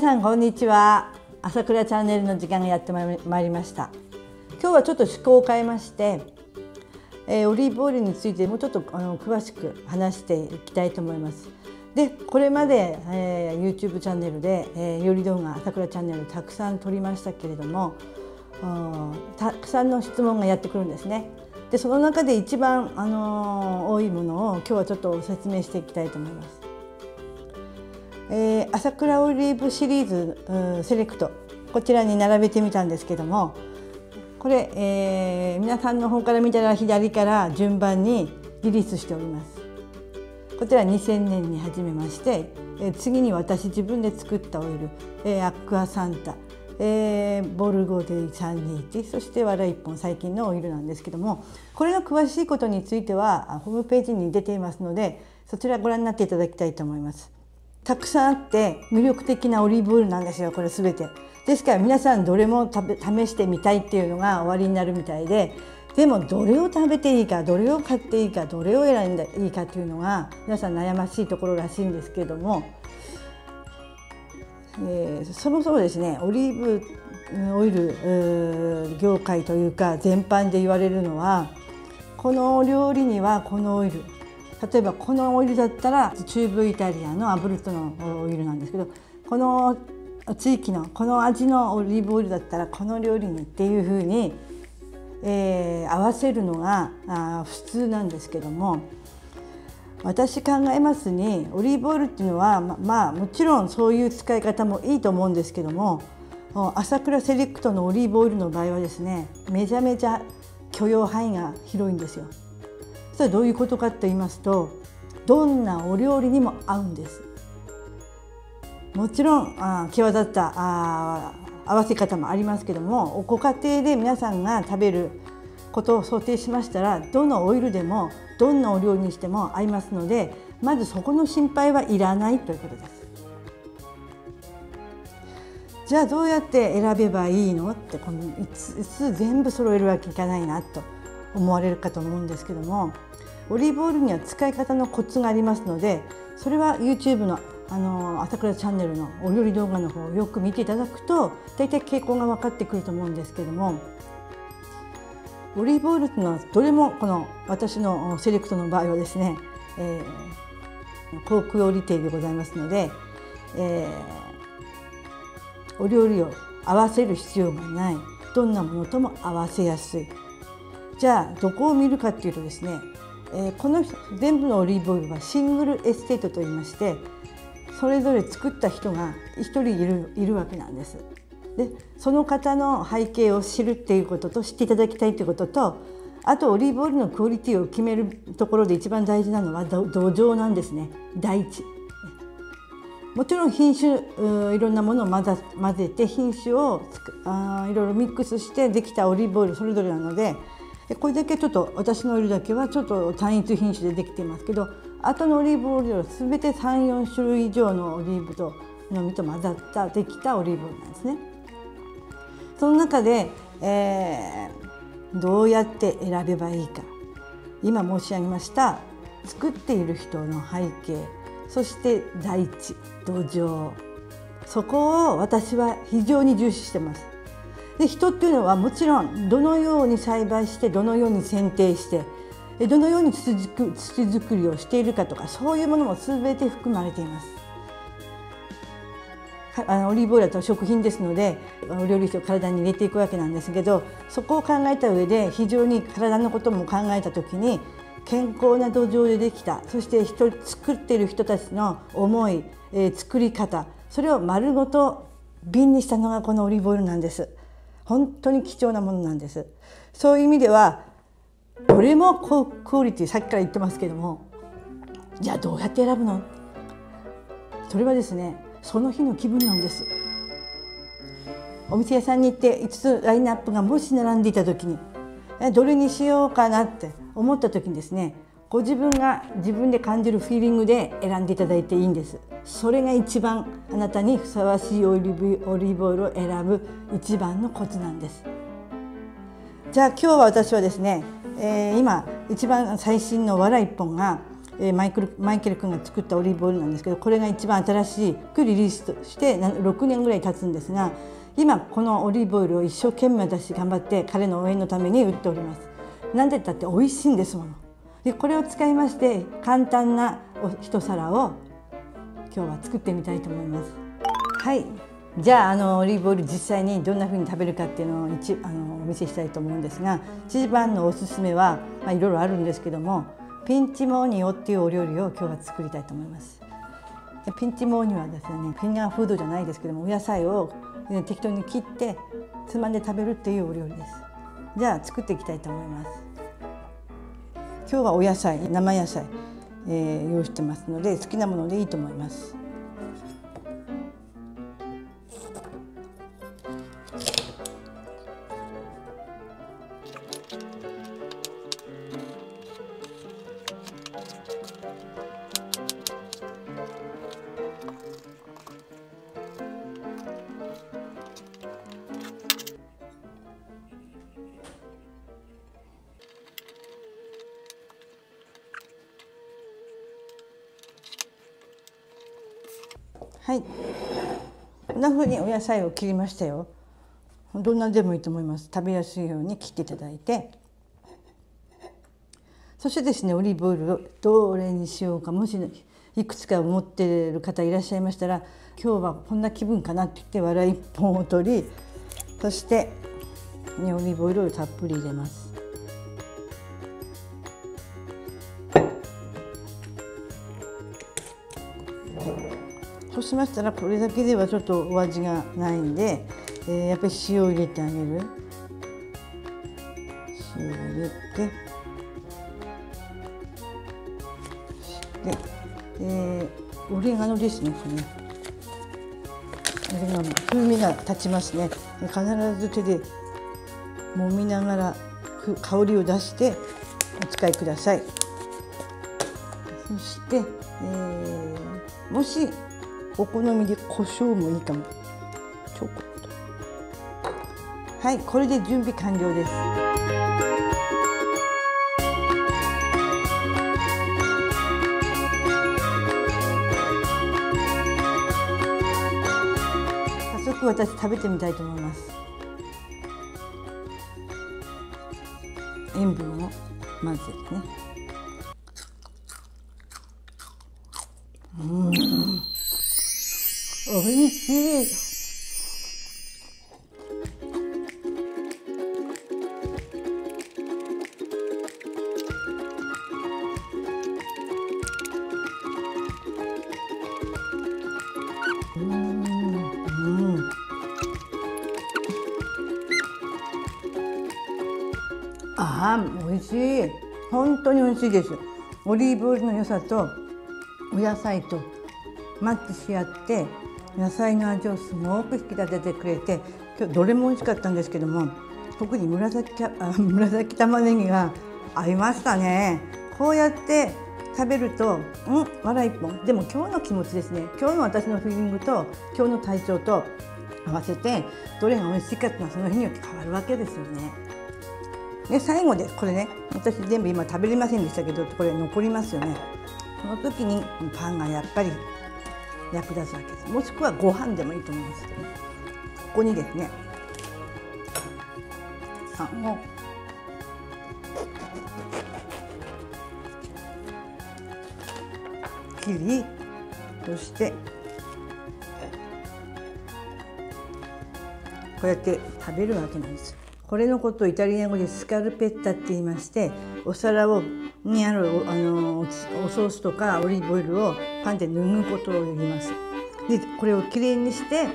皆さんこんにちは朝倉チャンネルの時間がやってまいりました今日はちょっと趣向を変えましてえー、オリーブオイルについてもうちょっとあの詳しく話していきたいと思います。でこれまで、えー、YouTube チャンネルで、えー、より動画朝倉チャンネルたくさん撮りましたけれどもたくさんの質問がやってくるんですね。でその中で一番、あのー、多いものを今日はちょっと説明していきたいと思います。えー、朝倉オリーブシリーズセレクトこちらに並べてみたんですけどもこれ、えー、皆さんの方から見たら左から順番にリリースしておりますこちら2000年に始めまして、えー、次に私自分で作ったオイル、えー、アクアサンタ、えー、ボルゴデイ321そしてわら1本最近のオイルなんですけどもこれの詳しいことについてはホームページに出ていますのでそちらご覧になっていただきたいと思います。たくさんあって魅力的なオリーブオイルなんですよこれ全て。ですから皆さんどれも試してみたいっていうのが終わりになるみたいででもどれを食べていいかどれを買っていいかどれを選んでいいかっていうのが皆さん悩ましいところらしいんですけれども、えー、そもそもですねオリーブオイル業界というか全般で言われるのはこの料理にはこのオイル例えばこのオイルだったらチューブイタリアのアブルトのオイルなんですけどこの地域のこの味のオリーブオイルだったらこの料理にっていうふうに、えー、合わせるのがあ普通なんですけども私考えますにオリーブオイルっていうのはままあもちろんそういう使い方もいいと思うんですけども朝倉セレクトのオリーブオイルの場合はですねめちゃめちゃ許容範囲が広いんですよ。それはどういうことかと言いますとどんなお料理にも合うんです。もちろんあ際立ったあ合わせ方もありますけどもご家庭で皆さんが食べることを想定しましたらどのオイルでもどんなお料理にしても合いますのでまずそこの心配はいらないということです。じゃあどうやって選べばいいの？ってこの5つ全部揃えるわけいかないなと思われるかと思うんですけどもオリーブオイルには使い方のコツがありますのでそれは YouTube のあの朝倉チャンネルのお料理動画の方をよく見ていただくと大体傾向が分かってくると思うんですけどもオリーブオイルっていうのはどれもこの私のセレクトの場合はですね、えー、航空料理店でございますので、えー、お料理を合わせる必要がない。どんなものとも合わせやすい。じゃあどこを見るかっていうとですね、え、この全部のオリーブオイルはシングルエステートといいましてそれぞれ作った人が1人いるいるわけなんです。でその方の背景を知るっていうことと知っていただきたいということとあとオリーブオイルのクオリティを決めるところで一番大事なのは土壌なんですね第一。もちろん品種いろんなものを混ざ混ぜて品種をあいろいろミックスしてできたオリーブオイルそれぞれなのででこれだけちょっと私のオイルだけはちょっと単一品種でできていますけど後のオリーブオイルは全て34種類以上のオリーブとの実と混ざったできたオリーブオイルなんですね。その中で、えー、どうやって選べばいいか今申し上げました作っている人の背景そして大地土壌そこを私は非常に重視してます。で人っていうのはもちろんどのように栽培してどのように剪定してどのように土作りをしているかとかそういうものも全て含まれています。あのオリーブオイルと食品ですのでお料理して体に入れていくわけなんですけどそこを考えた上で非常に体のことも考えた時に健康な土壌でできたそして人作っている人たちの思い、えー、作り方それを丸ごと瓶にしたのがこのオリーブオイルなんです本当に貴重なものなんです。そういう意味ではどれも高クオリティさっきから言ってますけどもじゃあどうやって選ぶの？それはですねその日の気分なんです。お店屋さんに行って5つラインナップがもし並んでいた時にどれにしようかなって思った時にですねご自分が自分で感じるフィーリングで選んでいただいていいんですそれが一番あなたにふさわしいオリーブオリーブオイルを選ぶ一番のコツなんですじゃあ今日は私はですねえー、今一番最新のわら1本が、え、マイクルマイケル君が作ったオリーブオイルなんですけどこれが一番新しくリリースして6年ぐらい経つんですが今このオリーブオイルを一生懸命私頑張って彼の応援のために売っております。なんでだって美味しいんですもの。でこれを使いまして簡単な一皿を今日は作ってみたいと思います。はいじゃああのオリーブオイル実際にどんな風に食べるかっていうのを一あのお見せしたいと思うんですが一番のおすすめは、まあ、いろいろあるんですけどもピンチモーニオっていうお料理を今日は作りたいと思います。ピンチモーニオはですねフィンガーフードじゃないですけどもお野菜を適当に切ってつまんで食べるっていうお料理です。じゃあ作っていきたいと思います。今日はお野菜生野菜、えー、用意してますので好きなものでいいと思います。はい。こんな風にお野菜を切りましたよ。どんなでもいいと思います。食べやすいように切っていただいて。そしてですねオリーブオイルをどれにしようか。もしいくつか持っている方いらっしゃいましたら今日はこんな気分かなって言ってわら1本を取りそして、ね、オリーブオイルをたっぷり入れます。しましたらこれだけではちょっとお味がないんで、えー、やっぱり塩を入れてあげる。塩を入れて。で、えー、オレガノですねこれ。ねオレガノ風味が立ちますね。必ず手で揉みながら香りを出してお使いください。そして、えー、もしお好みで胡椒もいいかも。ちょこっと。はいこれで準備完了です。早速私食べてみたいと思います。塩分を混ぜてね。うん。おいしい。ああ、美味しい。本当に美味しいです。オリーブオイルの良さとお野菜とマッチし合って野菜の味をすごく引き立ててくれて今日どれも美味しかったんですけども特に紫あ 紫玉ねぎが合いましたねこうやって食べるとうんわら一本でも今日の気持ちですね今日の私のフィーリングと今日の体調と合わせてどれが美味しいかっていうのはその日によって変わるわけですよね。で最後でこれね私全部今食べれませんでしたけどこれ残りますよね。その時にパンがやっぱり役立つわけです。もしくはご飯でもいいと思いますここにですね。パンを切りそして。こうやって食べるわけなんです。これのことをイタリア語でスカルペッタって言いましてお皿をにあるあのおソースとかオリーブオイルをパンで塗ることを言います。でこれをきれいにして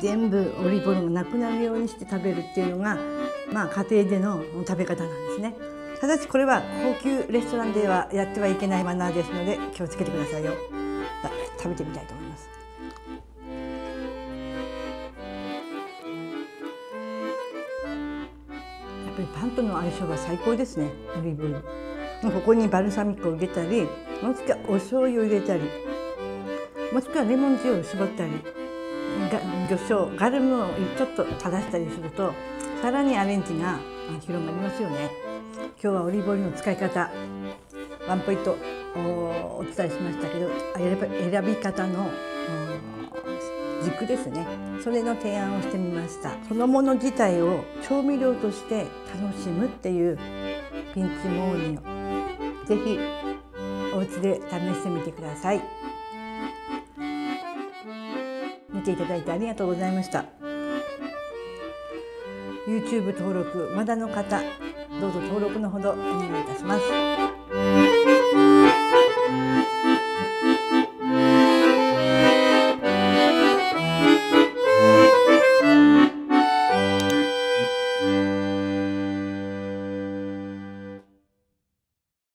全部オリーブオイルがなくなるようにして食べるっていうのが、まあ、家庭での食べ方なんですね。ただしこれは高級レストランではやってはいけないマナーですので気をつけてくださいよ。食べてみたいと思います。やっぱりパンとの相性が最高ですねオリーブオイル。ここにバルサミコを入れたりもしくはお醤油を入れたりもしくはレモン塩を絞ったり魚醤ガルムをちょっと垂らしたりするとさらにアレンジが広がりますよね。今日はオリーブオイルの使い方ワンポイントお伝えしましたけど選び方の軸ですね。それの提案をしてみました。そのもの自体を調味料として楽しむっていうピンチモーニをぜひお家で試してみてください。見ていただいてありがとうございました。YouTube 登録まだの方どうぞ登録のほどお願いいたします。